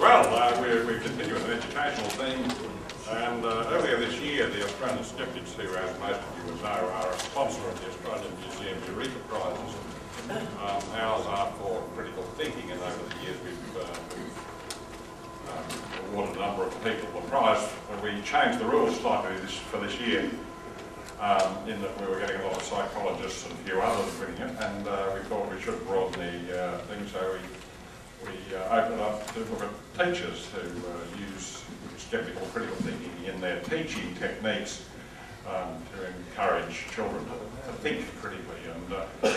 Well, uh, we're, we're continuing an educational theme, and uh, earlier this year, the Australian Skeptics, who, as most of you know, are a sponsor of the Australian Museum Eureka Prizes, um, ours are for critical thinking, and over the years we've, uh, we've um, awarded a number of people the prize. We changed the rules slightly this, for this year, um, in that we were getting a lot of psychologists and a few others bringing it, and uh, we thought we should broaden the uh, thing, so we we uh, opened up to teachers who uh, use skeptical critical thinking in their teaching techniques um, to encourage children to, to think critically. And, uh,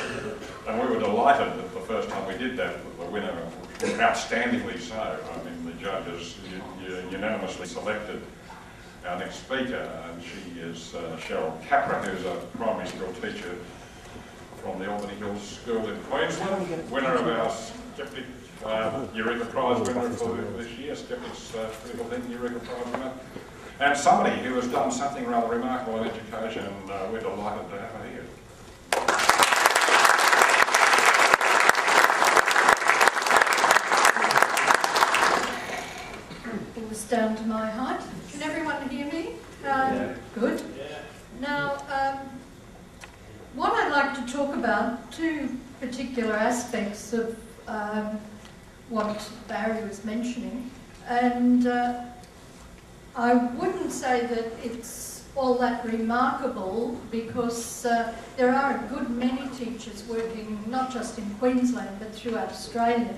and we were delighted that the first time we did that, the winner was outstandingly so. I mean, the judges unanimously selected our next speaker, and she is uh, Cheryl Capra, who's a primary school teacher from the Albany Hills School in Queensland, winner of our Skeptic uh, Eureka Prize winner for this year, Skeptics uh, Eureka Prize winner, and somebody who has done something rather remarkable in education, uh, we're delighted to have her here. It was down to my height. Can everyone hear me? Um, yeah. Good. Yeah. Now, um, what I'd like to talk about, two particular aspects of um, what Barry was mentioning. And uh, I wouldn't say that it's all that remarkable because uh, there are a good many teachers working not just in Queensland but throughout Australia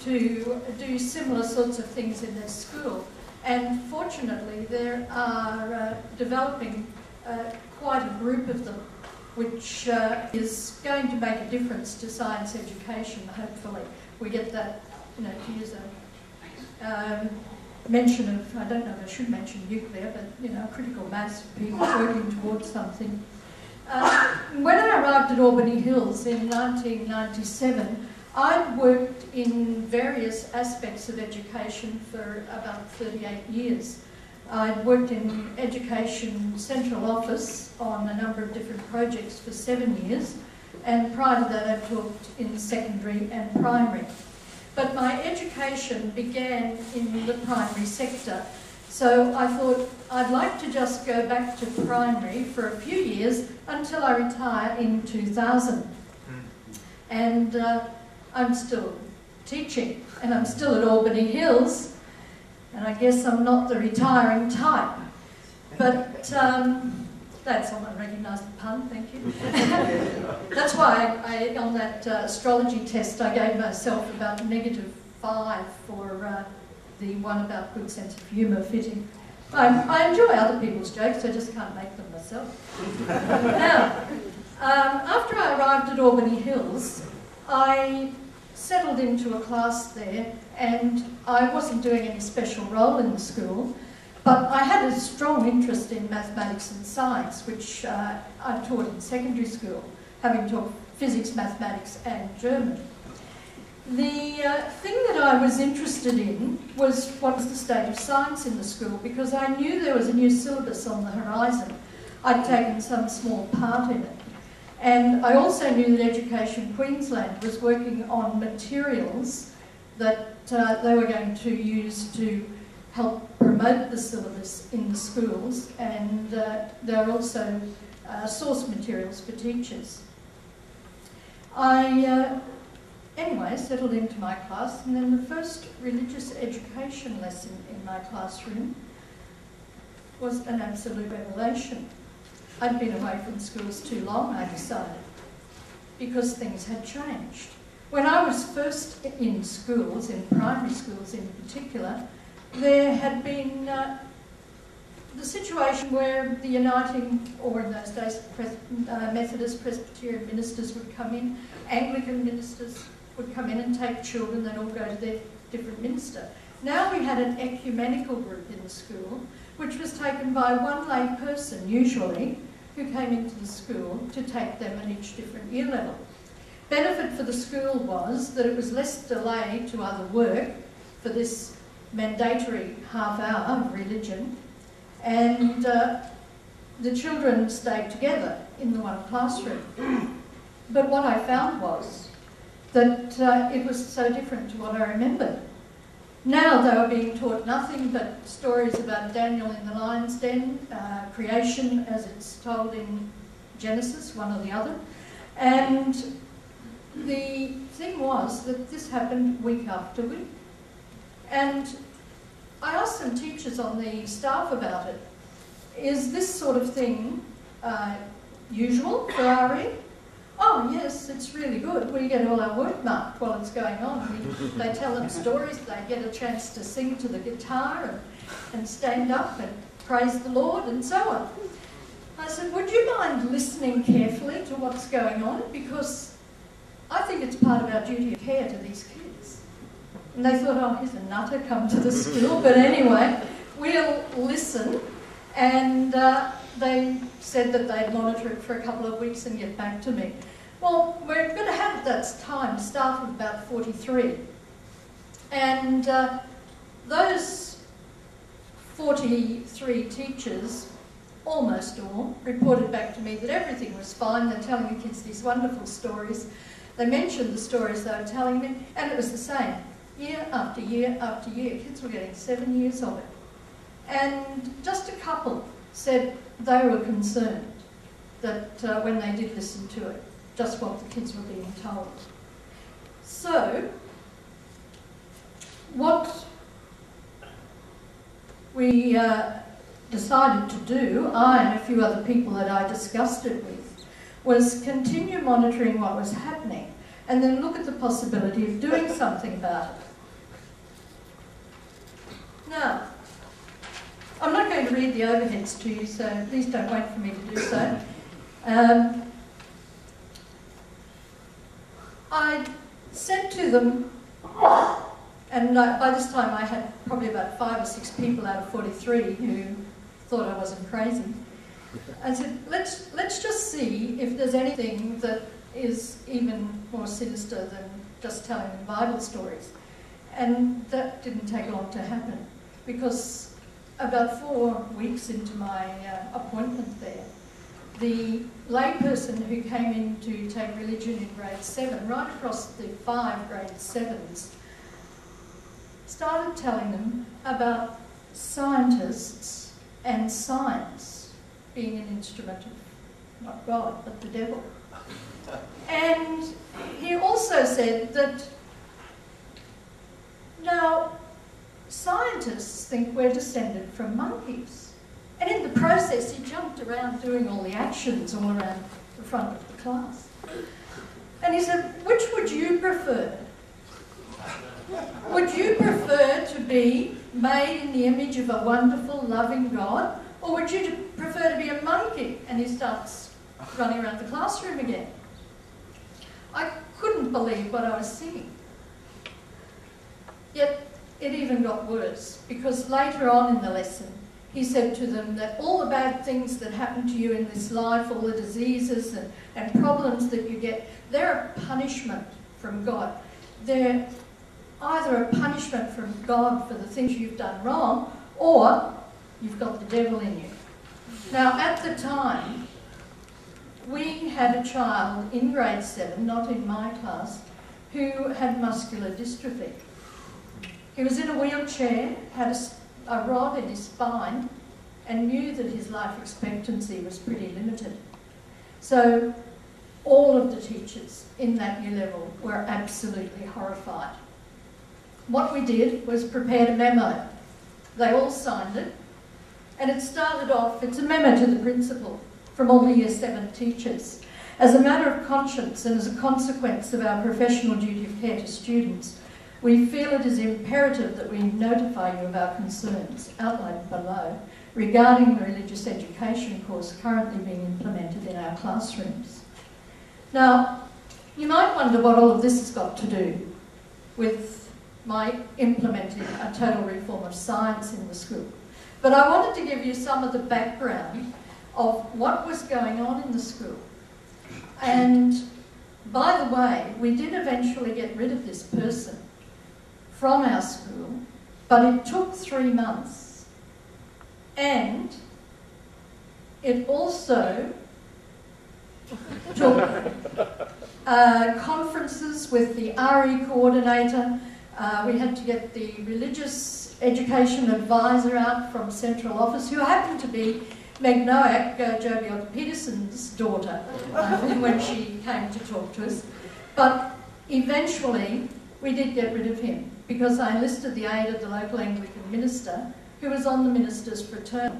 to do similar sorts of things in their school. And fortunately, there are uh, developing uh, quite a group of them, which uh, is going to make a difference to science education, hopefully. We get that you know, to use a um, mention of, I don't know if I should mention nuclear, but, you know, critical mass of people working towards something. Uh, when I arrived at Albany Hills in 1997, I'd worked in various aspects of education for about 38 years. I'd worked in education central office on a number of different projects for seven years, and prior to that I'd worked in secondary and primary. But my education began in the primary sector. So I thought I'd like to just go back to primary for a few years until I retire in 2000. And uh, I'm still teaching, and I'm still at Albany Hills, and I guess I'm not the retiring type. But um, that's someone recognised the pun, thank you. That's why I, I on that uh, astrology test I gave myself about negative five for uh, the one about good sense of humour fitting. I, I, enjoy other people's jokes, I just can't make them myself. now, um, after I arrived at Albany Hills, I settled into a class there and I wasn't doing any special role in the school. But I had a strong interest in mathematics and science, which uh, I taught in secondary school, having taught physics, mathematics and German. The uh, thing that I was interested in was what was the state of science in the school, because I knew there was a new syllabus on the horizon. I'd taken some small part in it. And I also knew that Education Queensland was working on materials that uh, they were going to use to help promote the syllabus in the schools and uh, they're also uh, source materials for teachers. I, uh, anyway, settled into my class and then the first religious education lesson in my classroom was an absolute revelation. I'd been away from schools too long, I decided, because things had changed. When I was first in schools, in primary schools in particular, there had been uh, the situation where the uniting, or in those days, Pres uh, Methodist Presbyterian ministers would come in, Anglican ministers would come in and take children, they'd all go to their different minister. Now we had an ecumenical group in the school, which was taken by one lay person, usually, who came into the school to take them at each different year level. Benefit for the school was that it was less delay to other work for this mandatory half hour of religion, and uh, the children stayed together in the one classroom. But what I found was that uh, it was so different to what I remembered. Now they were being taught nothing but stories about Daniel in the lion's den, uh, creation as it's told in Genesis, one or the other. And the thing was that this happened week after week. And I asked some teachers on the staff about it. Is this sort of thing uh, usual for RE? Oh yes, it's really good. We get all our work marked while it's going on. We, they tell them stories, they get a chance to sing to the guitar and, and stand up and praise the Lord and so on. I said, would you mind listening carefully to what's going on? Because I think it's part of our duty of care to these kids. And they thought, oh, he's a nutter come to the school. But anyway, we'll listen. And uh, they said that they'd monitor it for a couple of weeks and get back to me. Well, we're going to have at that time staff of about 43. And uh, those 43 teachers, almost all, reported back to me that everything was fine. They're telling the kids these wonderful stories. They mentioned the stories they were telling me, and it was the same. Year after year after year, kids were getting seven years of it. And just a couple said they were concerned that uh, when they did listen to it, just what the kids were being told. So, what we uh, decided to do, I and a few other people that I discussed it with, was continue monitoring what was happening and then look at the possibility of doing something about it. Now, I'm not going to read the overheads to you, so please don't wait for me to do so. Um, I said to them, and uh, by this time I had probably about five or six people out of 43 who thought I wasn't crazy. I said, let's, let's just see if there's anything that is even more sinister than just telling them Bible stories. And that didn't take long to happen because about four weeks into my uh, appointment there, the layperson who came in to take religion in grade seven, right across the five grade sevens, started telling them about scientists and science being an instrument of not God, but the devil. And he also said that now scientists think we're descended from monkeys. And in the process, he jumped around doing all the actions all around the front of the class. And he said, which would you prefer? Would you prefer to be made in the image of a wonderful, loving God? Or would you prefer to be a monkey? And he starts running around the classroom again. I couldn't believe what I was seeing. Yet it even got worse, because later on in the lesson, he said to them that all the bad things that happen to you in this life, all the diseases and, and problems that you get, they're a punishment from God. They're either a punishment from God for the things you've done wrong, or you've got the devil in you. Now, at the time, we had a child in grade seven, not in my class, who had muscular dystrophy. He was in a wheelchair, had a a rod in his spine and knew that his life expectancy was pretty limited. So all of the teachers in that year level were absolutely horrified. What we did was prepared a memo. They all signed it, and it started off, it's a memo to the principal from all year seven teachers. As a matter of conscience and as a consequence of our professional duty of care to students, we feel it is imperative that we notify you of our concerns outlined below regarding the religious education course currently being implemented in our classrooms. Now, you might wonder what all of this has got to do with my implementing a total reform of science in the school. But I wanted to give you some of the background of what was going on in the school. And by the way, we did eventually get rid of this person from our school, but it took three months. And it also took uh, conferences with the RE coordinator, Uh, we had to get the religious education advisor out from central office, who happened to be Meg Noack, uh, Joh Bjelke-Petersen's daughter, uh, when she came to talk to us. But eventually, we did get rid of him because I enlisted the aid of the local Anglican minister, who was on the minister's fraternal.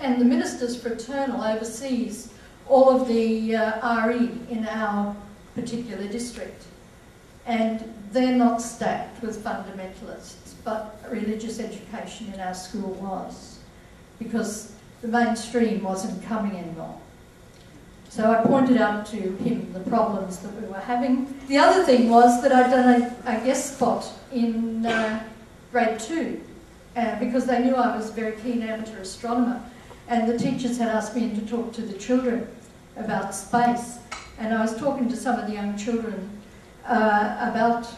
And the minister's fraternal oversees all of the uh, RE in our particular district. And they're not stacked with fundamentalists, but religious education in our school was, because the mainstream wasn't coming anymore. So I pointed out to him the problems that we were having. The other thing was that I'd done a, a guest spot in uh, grade two, uh, because they knew I was a very keen amateur astronomer. And the teachers had asked me in to talk to the children about space. And I was talking to some of the young children uh, about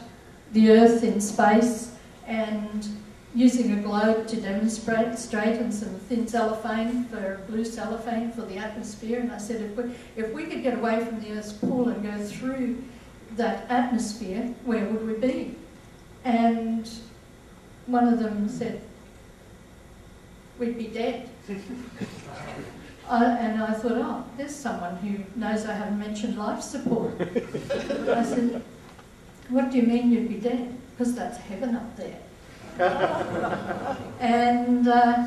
the Earth in space and using a globe to demonstrate straight and some thin cellophane for blue cellophane for the atmosphere. And I said, if we, if we could get away from the Earth's pull and go through that atmosphere, where would we be? And one of them said, we'd be dead. and I thought, oh, there's someone who knows I haven't mentioned life support. I said, what do you mean you'd be dead? Because that's heaven up there. And uh,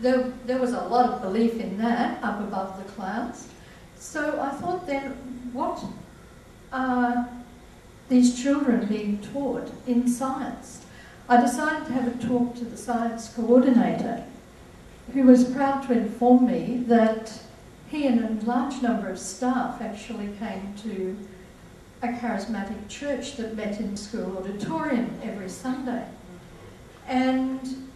there, there was a lot of belief in that up above the clouds. So I thought then, what are these children being taught in science? I decided to have a talk to the science coordinator who was proud to inform me that he and a large number of staff actually came to a charismatic church that met in the school auditorium every Sunday. And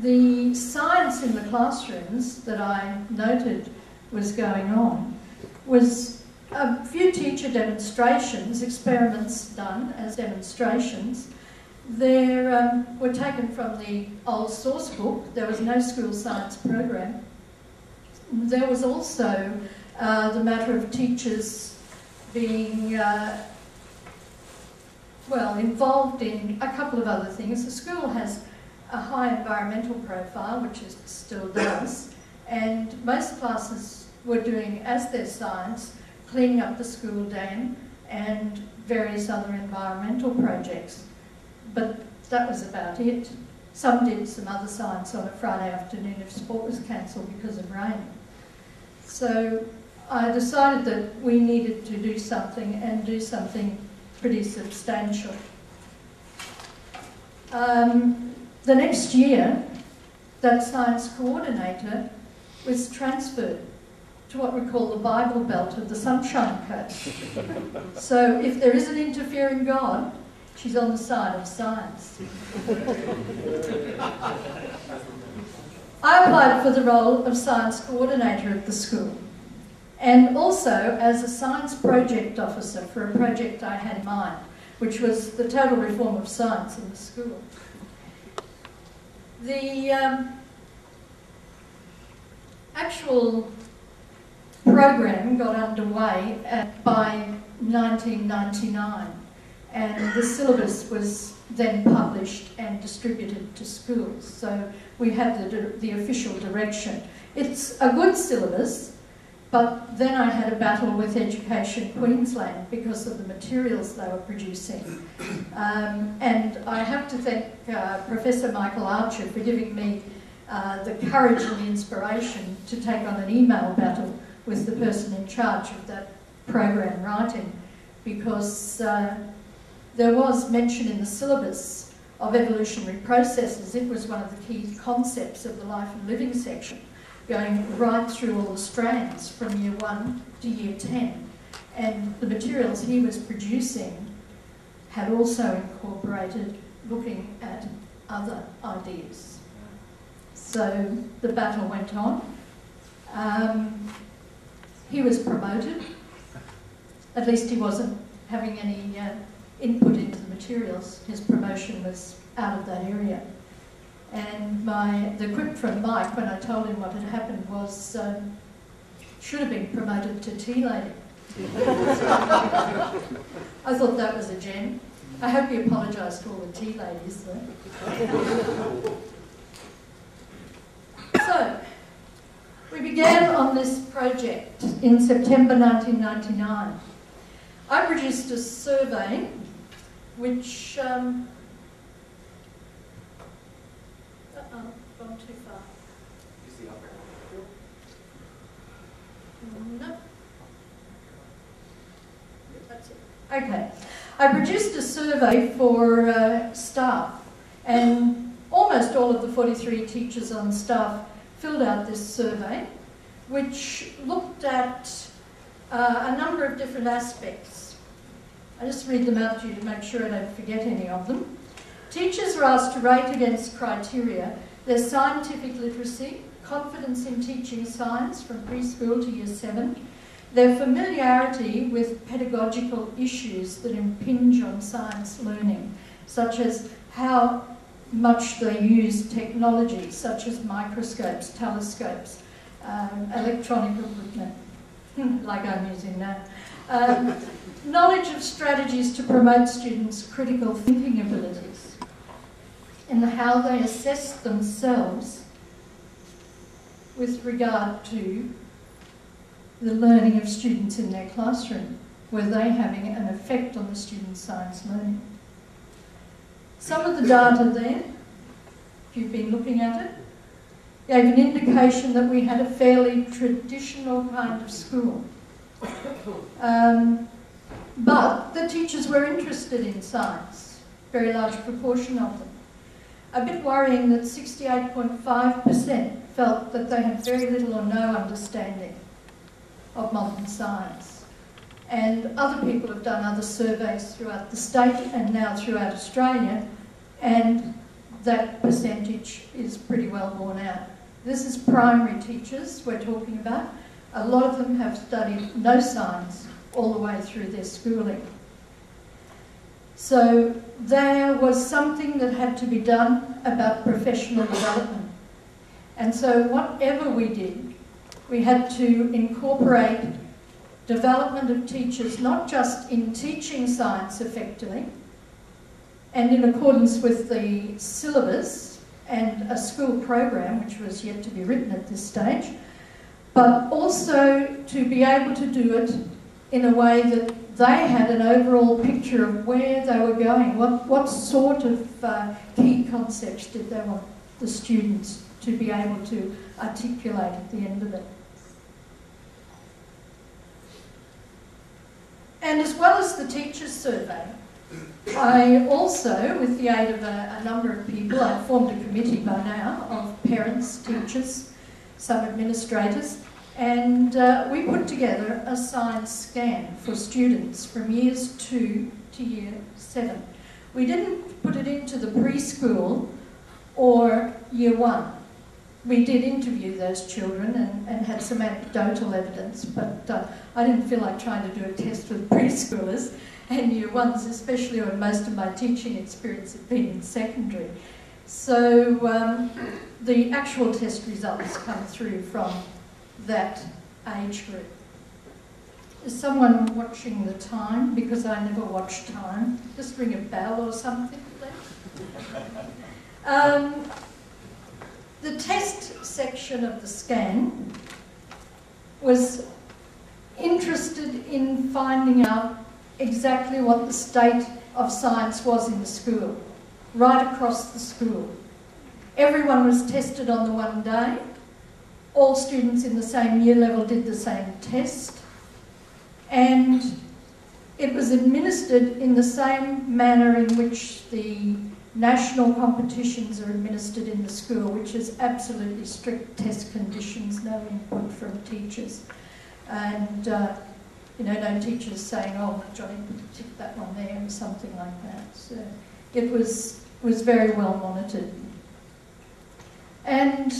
the science in the classrooms that I noted was going on was a few teacher demonstrations, experiments done as demonstrations, they um, were taken from the old source book. There was no school science program. There was also uh, the matter of teachers being, uh, well, involved in a couple of other things. The school has a high environmental profile, which it still does, and most classes were doing, as their science, cleaning up the school dam and various other environmental projects but that was about it. Some did some other science on a Friday afternoon if sport was cancelled because of rain. So I decided that we needed to do something and do something pretty substantial. Um, the next year, that science coordinator was transferred to what we call the Bible Belt of the Sunshine Coast. so if there is an interfering God, She's on the side of science. I applied for the role of science coordinator at the school and also as a science project officer for a project I had in mind, which was the total reform of science in the school. The um, actual program got underway at, by 1999 and the syllabus was then published and distributed to schools. So we have the, the official direction. It's a good syllabus, but then I had a battle with Education Queensland because of the materials they were producing. Um, and I have to thank uh, Professor Michael Archer for giving me uh, the courage and the inspiration to take on an email battle with the person in charge of that program writing because uh, there was mention in the syllabus of evolutionary processes. It was one of the key concepts of the life and living section, going right through all the strands from year one to year 10. And the materials he was producing had also incorporated looking at other ideas. So the battle went on. Um, he was promoted. At least he wasn't having any uh, input into the materials. His promotion was out of that area. And my the quip from Mike when I told him what had happened was, um, should have been promoted to tea lady. I thought that was a gem. I hope you apologise to all the tea ladies though. so, we began on this project in September 1999. I produced a survey which um, gone too far. No. That's it. Okay. I produced a survey for uh, staff, and almost all of the 43 teachers on staff filled out this survey, which looked at uh, a number of different aspects. I just read them out to you to make sure I don't forget any of them. Teachers were asked to rate against criteria their scientific literacy, confidence in teaching science from preschool to year seven, their familiarity with pedagogical issues that impinge on science learning, such as how much they use technology, such as microscopes, telescopes, um, electronic equipment, like I'm using now. Um, knowledge of strategies to promote students' critical thinking abilities, and how they assess themselves with regard to the learning of students in their classroom. Were they having an effect on the students' science learning? Some of the data there, if you've been looking at it, gave an indication that we had a fairly traditional kind of school. Um, but the teachers were interested in science, very large proportion of them. A bit worrying that 68.5% felt that they had very little or no understanding of modern science. And other people have done other surveys throughout the state and now throughout Australia, and that percentage is pretty well borne out. This is primary teachers we're talking about. A lot of them have studied no science all the way through their schooling. So there was something that had to be done about professional development. And so whatever we did, we had to incorporate development of teachers not just in teaching science effectively and in accordance with the syllabus and a school program which was yet to be written at this stage, but also to be able to do it in a way that they had an overall picture of where they were going, what, what sort of uh, key concepts did they want the students to be able to articulate at the end of it. And as well as the teachers' survey, I also, with the aid of a, a number of people, I've formed a committee by now of parents, teachers, some administrators, and uh, we put together a science scan for students from years two to year seven. We didn't put it into the preschool or year one. We did interview those children and, and had some anecdotal evidence, but uh, I didn't feel like trying to do a test with preschoolers and year ones, especially when most of my teaching experience had been in secondary. So um, the actual test results come through from that age group. Is someone watching the time? Because I never watch time. Just ring a bell or something, please. Um, the test section of the scan was interested in finding out exactly what the state of science was in the school, right across the school. Everyone was tested on the one day, all students in the same year level did the same test, and it was administered in the same manner in which the national competitions are administered in the school, which is absolutely strict test conditions, no input from teachers. And, uh, you know, no teachers saying, oh, Johnny, tick that one there, or something like that. So it was, was very well monitored. And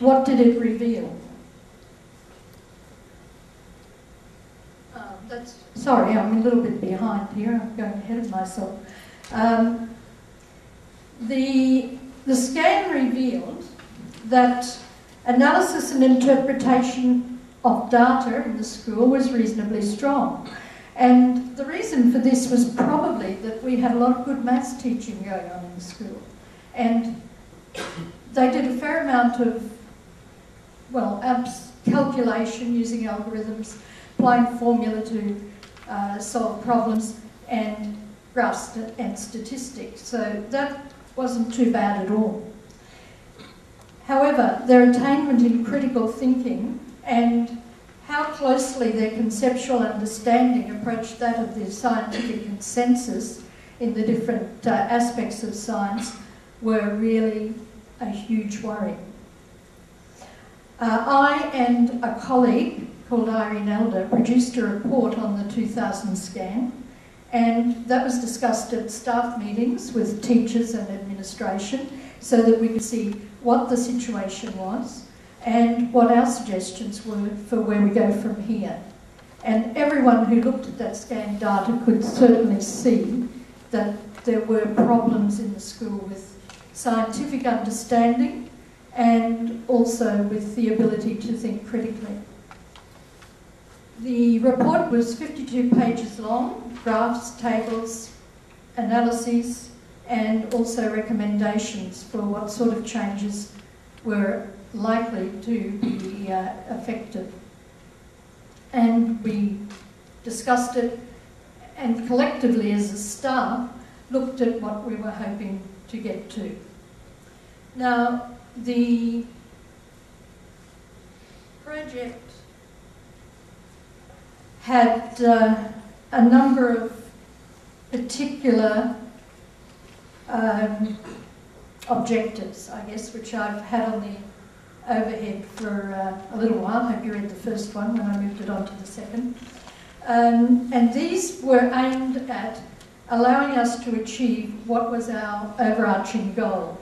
what did it reveal? Um, that's, sorry, I'm a little bit behind here. I'm going ahead of myself. Um, the, the scan revealed that analysis and interpretation of data in the school was reasonably strong. And the reason for this was probably that we had a lot of good maths teaching going on in the school. And they did a fair amount of, well, abs- calculation using algorithms, applying formula to uh, solve problems, and graphs and statistics. So that wasn't too bad at all. However, their attainment in critical thinking and how closely their conceptual understanding approached that of the scientific consensus in the different uh, aspects of science were really a huge worry. Uh, I and a colleague called Irene Elder produced a report on the 2000 scan and that was discussed at staff meetings with teachers and administration so that we could see what the situation was and what our suggestions were for where we go from here. And everyone who looked at that scan data could certainly see that there were problems in the school with scientific understanding and also with the ability to think critically. The report was 52 pages long, graphs, tables, analyses, and also recommendations for what sort of changes were likely to be uh, effective. And we discussed it and collectively as a staff looked at what we were hoping to get to. Now, the project had uh, a number of particular um, objectives, I guess, which I've had on the overhead for uh, a little while. I hope you read the first one when I moved it on to the second. Um, and these were aimed at allowing us to achieve what was our overarching goal.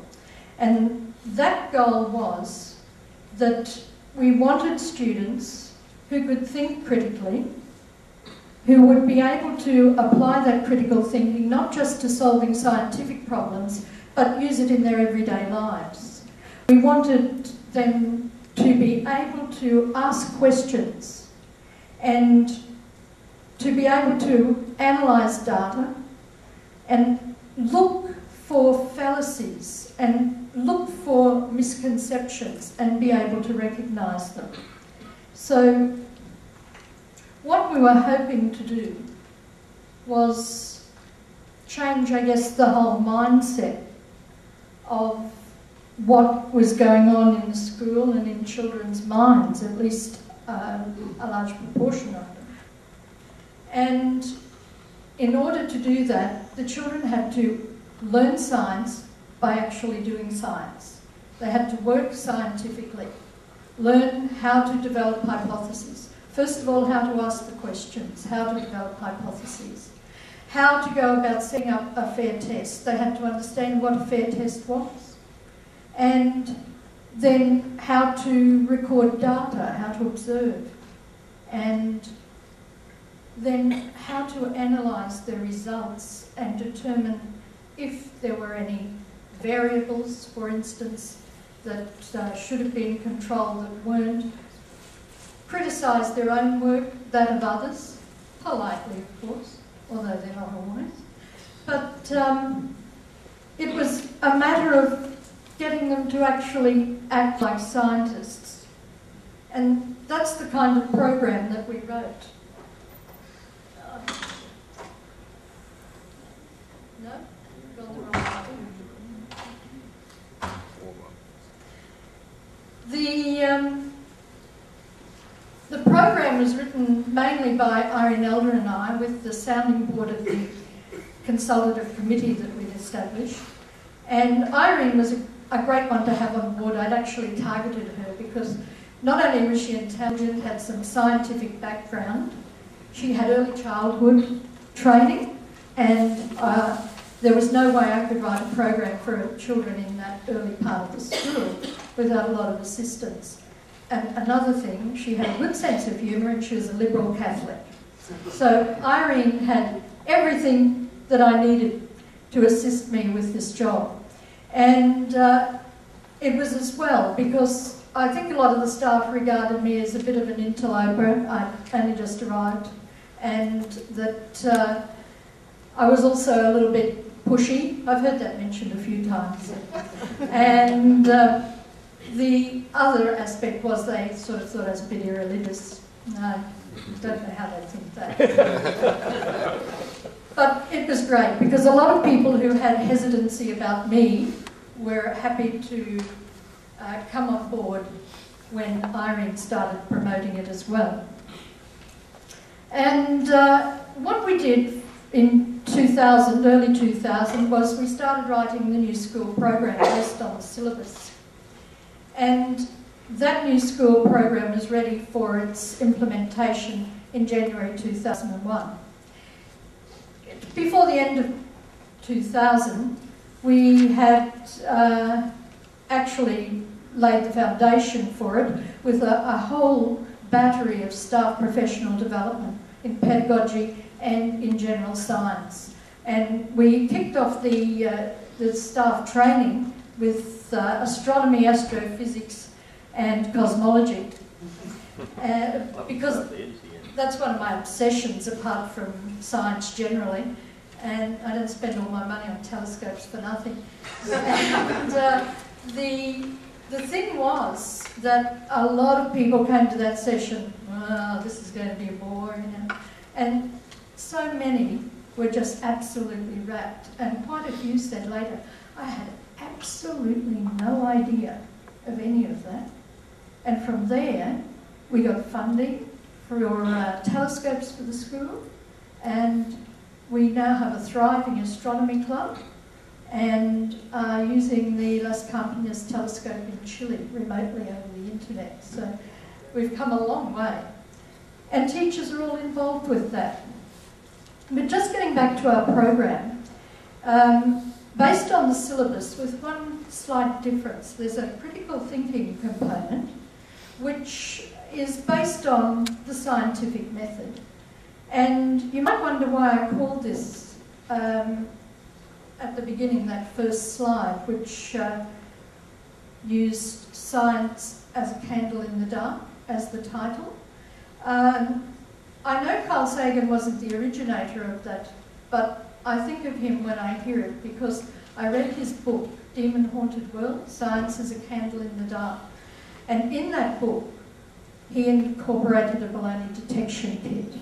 And that goal was that we wanted students who could think critically, who would be able to apply that critical thinking not just to solving scientific problems, but use it in their everyday lives. We wanted them to be able to ask questions and to be able to analyse data and look for fallacies and look for misconceptions and be able to recognise them. So what we were hoping to do was change, I guess, the whole mindset of what was going on in the school and in children's minds, at least um, a large proportion of them. And in order to do that, the children had to learn science by actually doing science. They had to work scientifically, learn how to develop hypotheses. First of all, how to ask the questions, how to develop hypotheses, how to go about setting up a fair test. They had to understand what a fair test was, and then how to record data, how to observe, and then how to analyse the results and determine if there were any variables, for instance, that uh, should have been controlled that weren't, criticise their own work, that of others, politely of course, although they're not always. But um, it was a matter of getting them to actually act like scientists. And that's the kind of program that we wrote. No? Got the wrong The, um, the program was written mainly by Irene Elder and I with the sounding board of the consultative committee that we'd established. And Irene was a, a great one to have on board. I'd actually targeted her because not only was she intelligent, had some scientific background, she had early childhood training, and uh, there was no way I could write a program for children in that early part of the school without a lot of assistance. And another thing, she had a good sense of humour and she was a liberal Catholic. So Irene had everything that I needed to assist me with this job. And uh, it was as well because I think a lot of the staff regarded me as a bit of an interloper. I only just arrived and that uh, I was also a little bit pushy. I've heard that mentioned a few times. and uh, the other aspect was they sort of thought I was a bit irreligious. No, don't know how they think that. but it was great because a lot of people who had hesitancy about me were happy to uh, come on board when Irene started promoting it as well. And uh, what we did in 2000, early 2000, was we started writing the new school program based on the syllabus. And that new school program is ready for its implementation in January 2001. Before the end of 2000, we had uh, actually laid the foundation for it with a, a, whole battery of staff professional development in pedagogy and in general science. And we kicked off the, uh, the staff training with uh, astronomy, astrophysics, and cosmology. Uh, because that's one of my obsessions apart from science generally and I don't spend all my money on telescopes for nothing. and uh, the, the thing was that a lot of people came to that session, oh, this is going to be a bore, you know. And so many were just absolutely rapt. And quite a few said later, I had absolutely no idea of any of that. And from there, we got funding for uh, telescopes for the school, and we now have a thriving astronomy club and are using the Las Campanas telescope in Chile remotely over the internet. So we've come a long way. And teachers are all involved with that. But just getting back to our program, um, based on the syllabus, with one slight difference, there's a critical thinking component which is based on the scientific method. And you might wonder why I called this um, at the beginning, that first slide, which uh, used science as a candle in the dark as the title. Um, I know Carl Sagan wasn't the originator of that, but I think of him when I hear it because I read his book, Demon Haunted World Science as a Candle in the Dark. And in that book, he incorporated a baloney detection kit.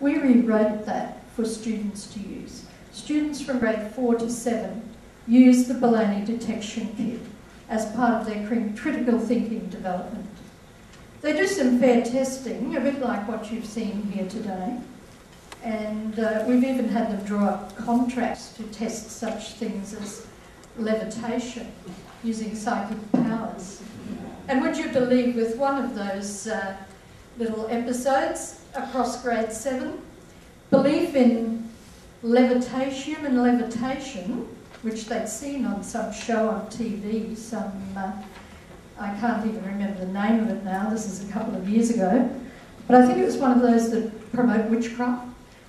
We rewrote that for students to use. Students from grade 4 to 7 use the baloney detection kit as part of their critical thinking development. They do some fair testing, a bit like what you've seen here today. And uh, we've even had them draw up contracts to test such things as levitation using psychic powers. And would you believe with one of those uh, little episodes, across grade seven. Belief in levitation, and levitation, which they'd seen on some show on TV, some, uh, I can't even remember the name of it now, this is a couple of years ago, but I think it was one of those that promote witchcraft,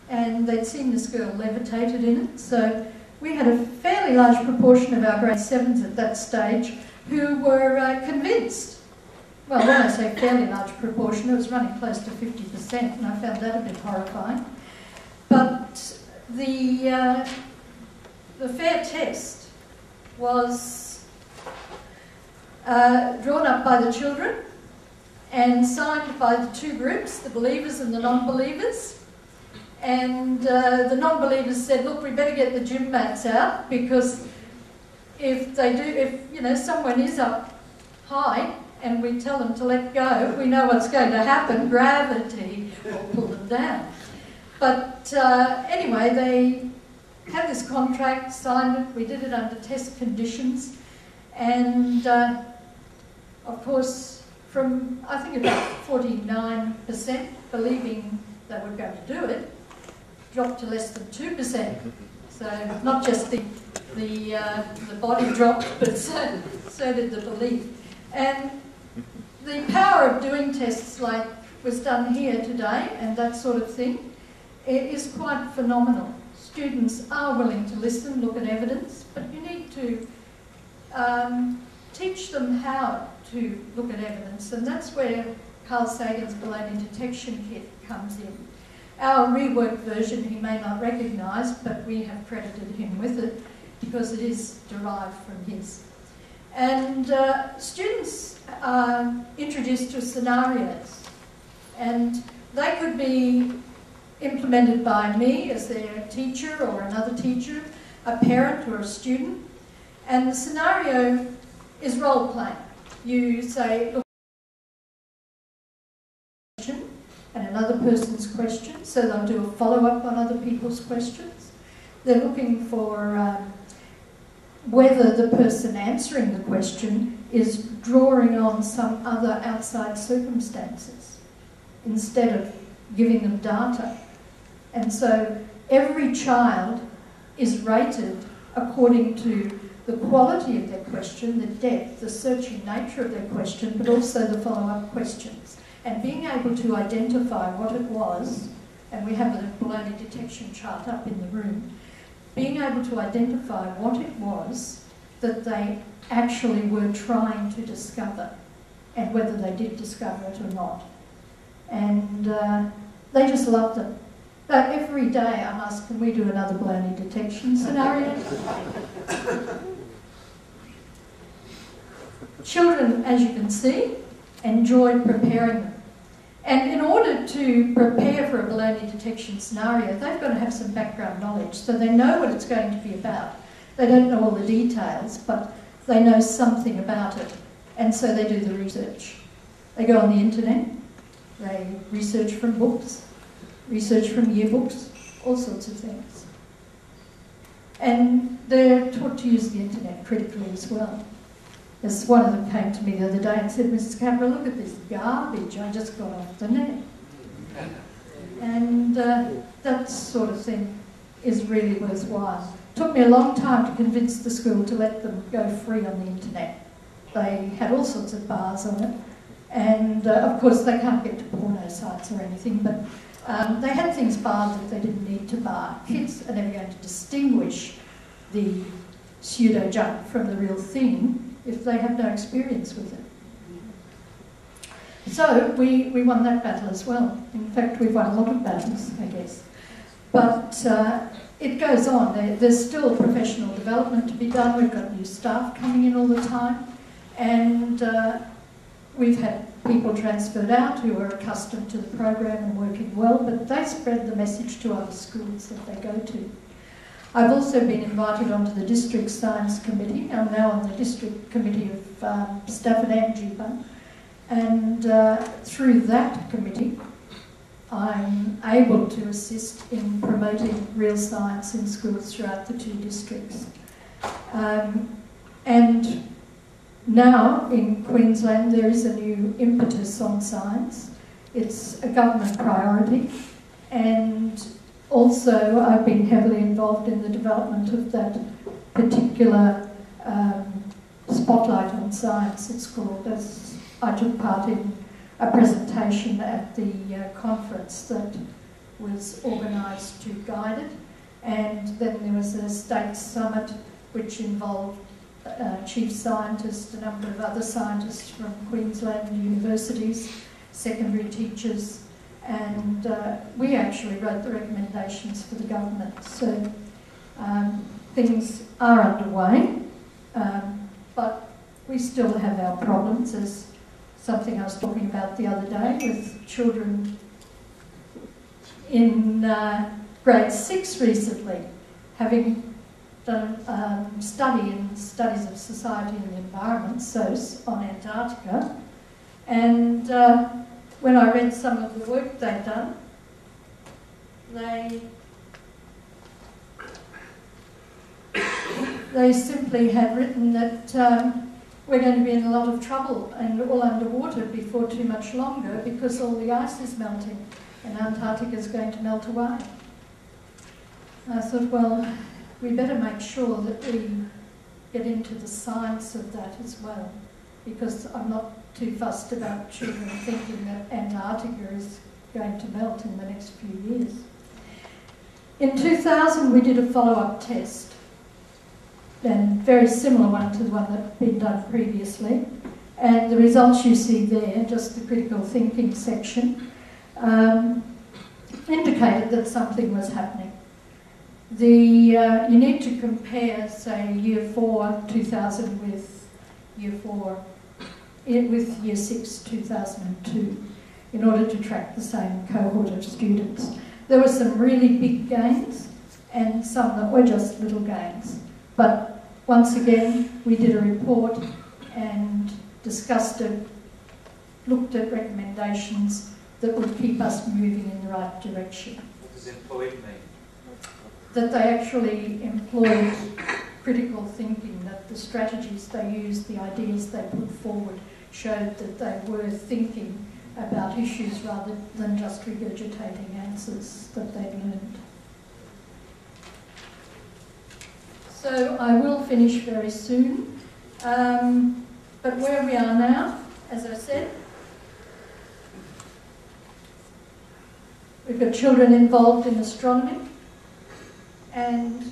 and they'd seen this girl levitated in it, so we had a fairly large proportion of our grade sevens at that stage who were uh, convinced well, when I say fairly large proportion, it was running close to 50%, and I found that a bit horrifying. But the, uh, the fair test was uh, drawn up by the children and signed by the two groups, the believers and the non-believers. And uh, the non-believers said, look, we better get the gym mats out because if they do, if, you know, someone is up high, and we tell them to let go, we know what's going to happen. Gravity will pull them down. But uh, anyway, they had this contract, signed it, we did it under test conditions, and uh, of course, from I think about 49% believing they were going to do it, dropped to less than 2%. So not just the, the, uh, the body dropped, but so, so did the belief. And the power of doing tests like was done here today and that sort of thing is quite phenomenal. Students are willing to listen, look at evidence, but you need to um, teach them how to look at evidence, and that's where Carl Sagan's baloney detection kit comes in. Our reworked version he may not recognise, but we have credited him with it because it is derived from his. And uh, students are introduced to scenarios, and they could be implemented by me as their teacher or another teacher, a parent or a student. And the scenario is role playing. You say, another person's question, so they'll do a follow up on other people's questions. They're looking for um, whether the person answering the question is drawing on some other outside circumstances instead of giving them data. And so every child is rated according to the quality of their question, the depth, the searching nature of their question, but also the follow-up questions. And being able to identify what it was, and we have a baloney detection chart up in the room, being able to identify what it was that they actually were trying to discover and whether they did discover it or not. And uh, they just loved it. But every day I'm asked, can we do another baloney detection scenario? Children, as you can see, enjoy preparing them. And in order to prepare for a baloney detection scenario, they've got to have some background knowledge so they know what it's going to be about. They don't know all the details, but they know something about it. And so they do the research. They go on the internet, they research from books, research from yearbooks, all sorts of things. And they're taught to use the internet critically as well. As one of them came to me the other day and said, Mrs. Capra, look at this garbage I just got off the net. And uh, that sort of thing is really worthwhile. Took me a long time to convince the school to let them go free on the internet. They had all sorts of bars on it. And uh, of course, they can't get to porno sites or anything, but um, they had things barred that they didn't need to bar. Kids are never going to distinguish the pseudo junk from the real thing if they have no experience with it. So we, we won that battle as well. In fact, we've won a lot of battles, I guess. But uh, it goes on. There, there's still professional development to be done. We've got new staff coming in all the time. And uh, we've had people transferred out who are accustomed to the program and working well, but they spread the message to other schools that they go to. I've also been invited onto the District Science Committee. I'm now on the District Committee of um, Stafford and Geebung. And uh, through that committee, I'm able to assist in promoting real science in schools throughout the two districts. Um, and now in Queensland there is a new impetus on science. It's a government priority and also I've been heavily involved in the development of that particular um, spotlight on science it's called as I took part in a presentation at the uh, conference that was organised to guide it. And then there was a state summit which involved uh, chief scientists, a number of other scientists from Queensland universities, secondary teachers, and uh, we actually wrote the recommendations for the government. So um, things are underway, um, but we still have our problems, as something I was talking about the other day with children in uh, grade six recently having done um, study in studies of society and the environment, so on Antarctica. And uh, when I read some of the work they'd done, they they simply had written that um, we're going to be in a lot of trouble and all underwater before too much longer because all the ice is melting and Antarctica is going to melt away. I thought, well, we better make sure that we get into the science of that as well, because I'm not too fussed about children thinking that Antarctica is going to melt in the next few years. In 2000, we did a follow-up test, and very similar one to the one that had been done previously. And the results you see there, just the critical thinking section. Um, indicated that something was happening. The, uh, you need to compare, say, year 4 2000 with year 4 it, with year 6 2002 in order to track the same cohort of students. There were some really big gains and some that were just little gains. But once again, we did a report and discussed it, looked at recommendations that would keep us moving in the right direction. What does employed mean? That they actually employed critical thinking, that the strategies they used, the ideas they put forward, showed that they were thinking about issues rather than just regurgitating answers that they'd learned. So I will finish very soon. Um, but where we are now, as I said, we've got children involved in astronomy and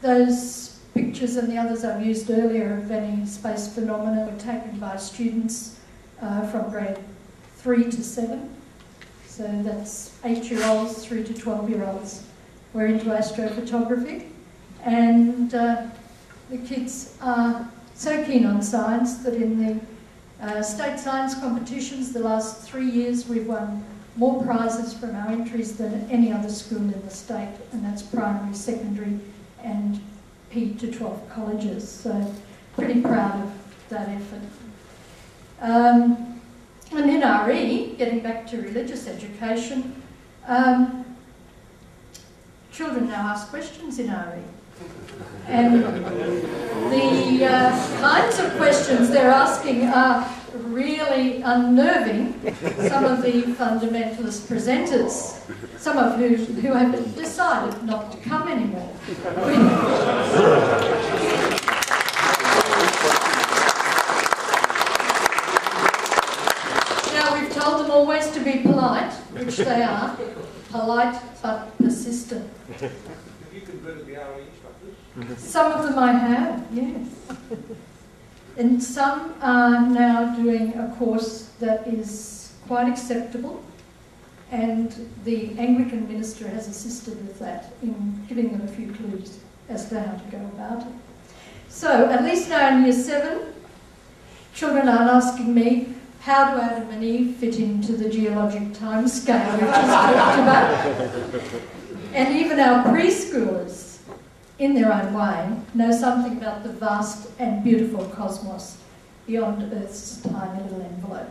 those pictures and the others I've used earlier of any space phenomena were taken by students uh, from grade 3 to 7. So that's 8-year-olds through to 12-year-olds. We're into astrophotography and uh, the kids are so keen on science that in the uh, state science competitions the last three years we've won more prizes from our entries than any other school in the state and that's primary, secondary and P to 12 colleges. So pretty proud of that effort. Um, and in RE, getting back to religious education, um, children now ask questions in RE. And the uh, kinds of questions they're asking are really unnerving some of the fundamentalist presenters, some of who, who have decided not to come anymore. now, we've told them always to be polite, which they are, polite but persistent. Have you converted the RE instructors? Some of them I have, yes. And some are now doing a course that is quite acceptable, and the Anglican minister has assisted with that in giving them a few clues as to how to go about it. So, at least now in year seven, children aren't asking me, how do Adam and Eve fit into the geologic time scale we just talked about? And even our preschoolers in their own way, know something about the vast and beautiful cosmos beyond Earth's tiny little envelope.